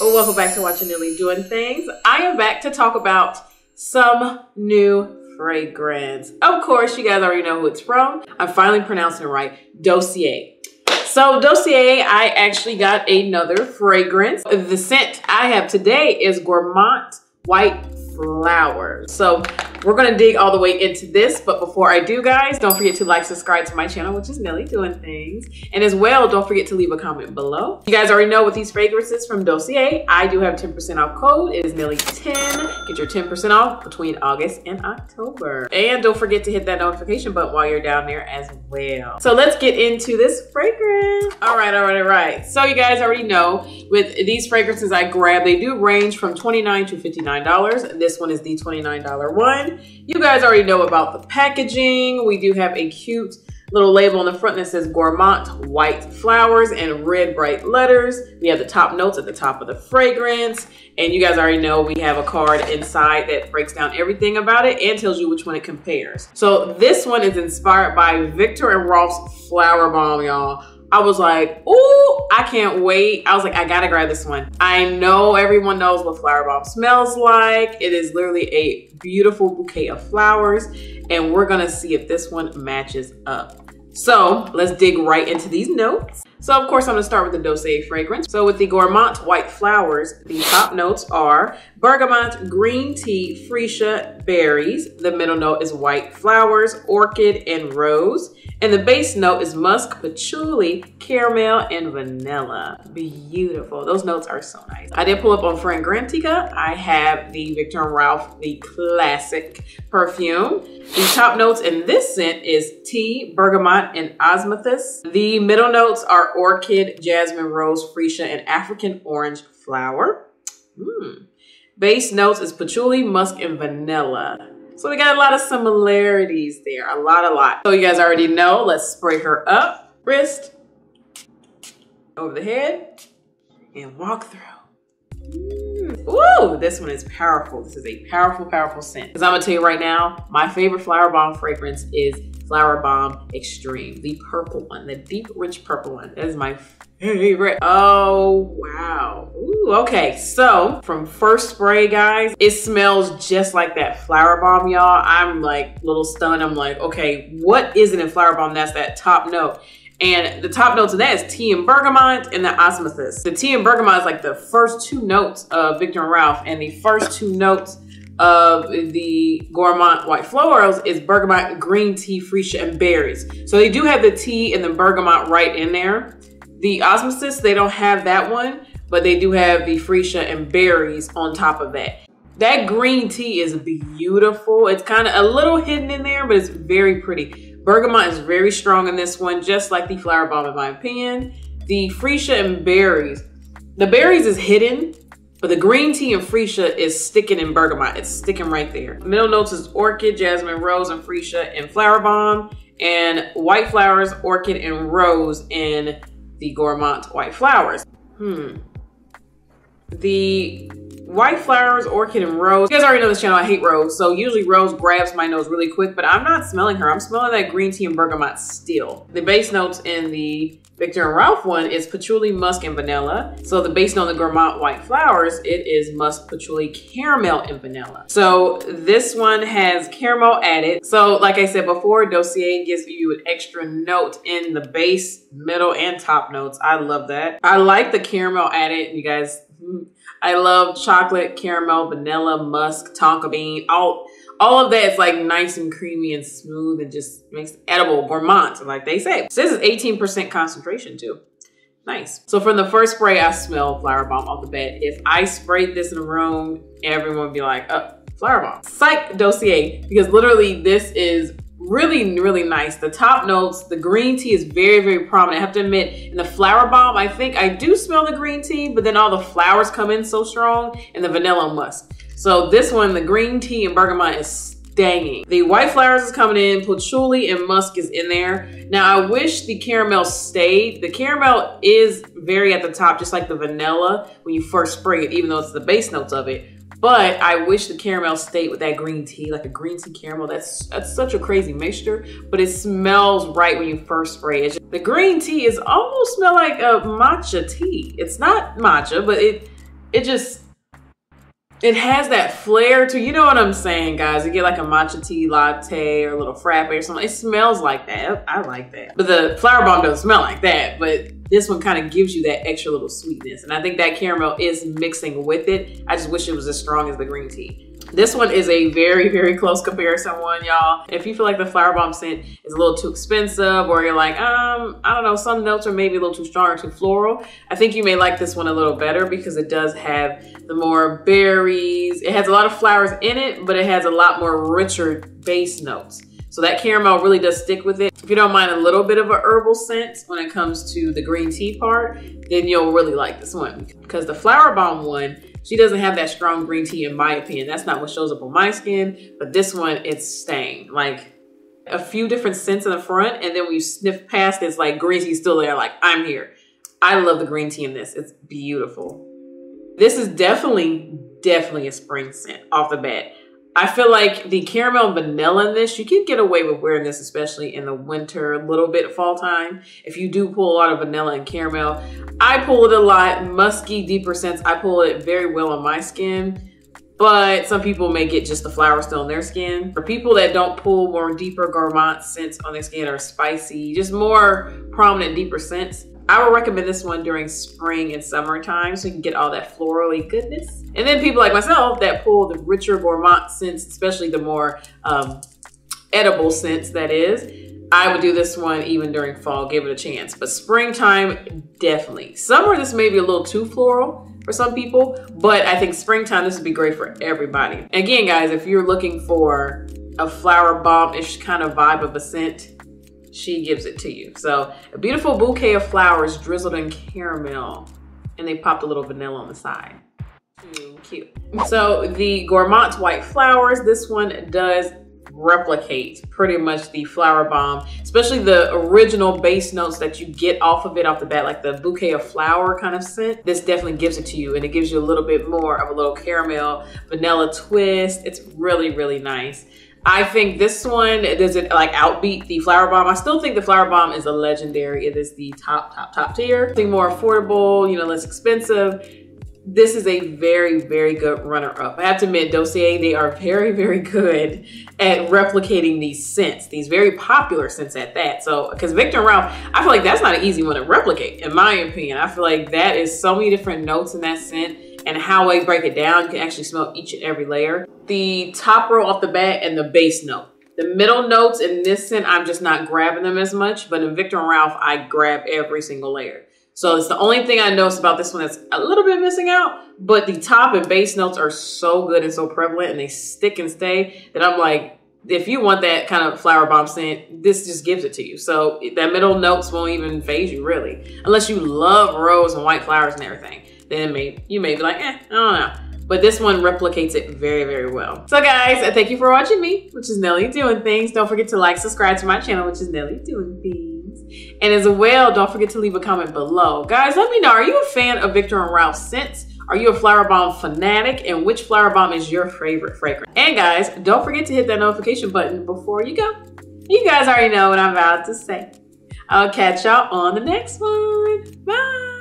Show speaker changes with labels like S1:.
S1: Oh, welcome back to Watching Nelle Doing Things. I am back to talk about some new fragrance. Of course, you guys already know who it's from. I'm finally pronouncing it right. Dossier. So Dossier, I actually got another fragrance. The scent I have today is Gourmand White Flowers. So we're gonna dig all the way into this, but before I do, guys, don't forget to like, subscribe to my channel, which is Nelle Doing Things. And as well, don't forget to leave a comment below. You guys already know with these fragrances from Dossier, I do have 10% off code. It is Nelle10. Get your 10% off between August and October. And don't forget to hit that notification button while you're down there as well. So let's get into this fragrance. All right, all right, all right. So you guys already know with these fragrances I grab, they do range from 29 to $59. This one is the $29 one. You guys already know about the packaging. We do have a cute little label on the front that says Gourmand white flowers and red bright letters. We have the top notes at the top of the fragrance. And you guys already know we have a card inside that breaks down everything about it and tells you which one it compares. So this one is inspired by Viktor and Rolf's Flowerbomb, y'all. I was like, oh, I can't wait. I was like, I gotta grab this one. I know everyone knows what Flowerbomb smells like. It is literally a beautiful bouquet of flowers, and we're gonna see if this one matches up. So let's dig right into these notes. So of course I'm gonna start with the Dossier fragrance. So with the Gourmand White Flowers, the top notes are bergamot, green tea, freesia, berries. The middle note is white flowers, orchid, and rose. And the base note is musk, patchouli, caramel, and vanilla. Beautiful. Those notes are so nice. I did pull up on Fragrantica. I have the Viktor and Rolf, the classic perfume. The top notes in this scent is tea, bergamot, and osmanthus. The middle notes orchid, jasmine, rose, freesia, and African orange flower. Mm. Base notes is patchouli, musk, and vanilla. So we got a lot of similarities there, a lot, a lot. So you guys already know, let's spray her up, wrist, over the head, and walk through. Ooh, this one is powerful. This is a powerful, powerful scent. Because I'm gonna tell you right now, my favorite Flowerbomb fragrance is Flowerbomb Extreme, the purple one, the deep, rich purple one. That is my favorite. Oh, wow. Ooh, okay, so from first spray, guys, it smells just like that Flowerbomb, y'all. I'm like little stunned. I'm like, okay, what is it in Flowerbomb that's that top note? And the top notes of that is tea and bergamot and the osmanthus. The tea and bergamot is like the first two notes of Viktor and Rolf and the first two notes of the Gourmand White Florals is bergamot, green tea, freesia, and berries. So they do have the tea and the bergamot right in there. The osmanthus, they don't have that one, but they do have the freesia and berries on top of that. That green tea is beautiful. It's kind of a little hidden in there, but it's very pretty. Bergamot is very strong in this one, just like the Flowerbomb in my opinion. The freesia and berries, the berries is hidden, but the green tea and freesia is sticking in bergamot. It's sticking right there. Middle notes is orchid, jasmine, rose, and freesia and Flowerbomb. And white flowers, orchid, and rose in the Gourmand white flowers. Hmm. The white flowers, orchid, and rose. You guys already know this channel, I hate rose. So usually rose grabs my nose really quick, but I'm not smelling her. I'm smelling that green tea and bergamot still. The base notes in the Viktor and Rolf one is patchouli, musk, and vanilla. So the base note in the Gourmand white flowers, it is musk, patchouli, caramel, and vanilla. So this one has caramel added. So like I said before, Dossier gives you an extra note in the base, middle, and top notes. I love that. I like the caramel added. You guys, hmm, I love chocolate, caramel, vanilla, musk, tonka bean, all all of that is like nice and creamy and smooth and just makes edible gourmand, like they say. So this is 18% concentration too. Nice. So from the first spray, I smell Flowerbomb off the bat. If I sprayed this in a room, everyone would be like, oh, Flowerbomb. Psych dossier, because literally this is really, really nice. The top notes, the green tea is very, very prominent. I have to admit, in the Flowerbomb, I think I do smell the green tea, but then all the flowers come in so strong and the vanilla musk. So this one, the green tea and bergamot is stanging. The white flowers is coming in, patchouli and musk is in there. Now I wish the caramel stayed. The caramel is very at the top, just like the vanilla when you first spray it, even though it's the base notes of it. But I wish the caramel stayed with that green tea, like a green tea caramel. That's that's such a crazy mixture, but it smells right when you first spray it. The green tea is almost smell like a matcha tea. It's not matcha, but it it just it has that flair to you know what I'm saying, guys. You get like a matcha tea latte or a little frappe or something. It smells like that. I like that. But the Flowerbomb doesn't smell like that. But this one kind of gives you that extra little sweetness. And I think that caramel is mixing with it. I just wish it was as strong as the green tea. This one is a very, very close comparison one, y'all. If you feel like the Flowerbomb scent is a little too expensive or you're like, um, I don't know, some notes are maybe a little too strong or too floral, I think you may like this one a little better because it does have the more berries. It has a lot of flowers in it, but it has a lot more richer base notes. So that caramel really does stick with it. If you don't mind a little bit of a herbal scent when it comes to the green tea part, then you'll really like this one. Because the Flowerbomb one she doesn't have that strong green tea in my opinion. That's not what shows up on my skin, but this one, it's staying. Like a few different scents in the front and then when you sniff past it's like green tea still there, like I'm here. I love the green tea in this. It's beautiful. This is definitely, definitely a spring scent off the bat. I feel like the caramel vanilla in this, you can get away with wearing this, especially in the winter, a little bit fall time. If you do pull a lot of vanilla and caramel, I pull it a lot. Musky, deeper scents, I pull it very well on my skin. But some people may get just the flower still on their skin. For people that don't pull more deeper gourmand scents on their skin or spicy, just more prominent, deeper scents, I would recommend this one during spring and summertime so you can get all that florally goodness. And then people like myself that pull the richer gourmand scents, especially the more um, edible scents that is, I would do this one even during fall, give it a chance. But springtime, definitely. Summer, this may be a little too floral for some people, but I think springtime, this would be great for everybody. Again, guys, if you're looking for a Flowerbomb-ish kind of vibe of a scent, she gives it to you. So a beautiful bouquet of flowers drizzled in caramel and they popped a little vanilla on the side. Mm, cute. So the Gourmand White Flowers, this one does replicate pretty much the Flowerbomb, especially the original base notes that you get off of it off the bat, like the bouquet of flower kind of scent. This definitely gives it to you and it gives you a little bit more of a little caramel vanilla twist. It's really, really nice. I think this one, does it like outbeat the Flowerbomb? I still think the Flowerbomb is a legendary. It is the top, top, top tier. Something more affordable, you know, less expensive. This is a very, very good runner-up. I have to admit, Dossier, they are very, very good at replicating these scents, these very popular scents at that. So, because Viktor and Rolf, I feel like that's not an easy one to replicate, in my opinion. I feel like that is so many different notes in that scent and how I break it down, you can actually smell each and every layer. The top row off the bat and the base note. The middle notes in this scent, I'm just not grabbing them as much, but in Viktor and Rolf, I grab every single layer. So it's the only thing I noticed about this one that's a little bit missing out, but the top and base notes are so good and so prevalent and they stick and stay that I'm like, if you want that kind of Flowerbomb scent, this just gives it to you. So that middle notes won't even phase you really, unless you love rose and white flowers and everything then may, you may be like, eh, I don't know. But this one replicates it very, very well. So guys, thank you for watching me, which is Nelle Doing Things. Don't forget to like, subscribe to my channel, which is Nelle Doing Things. And as well, don't forget to leave a comment below. Guys, let me know, are you a fan of Viktor and Rolf scents? Are you a Flowerbomb fanatic? And which Flowerbomb is your favorite fragrance? And guys, don't forget to hit that notification button before you go. You guys already know what I'm about to say. I'll catch y'all on the next one. Bye.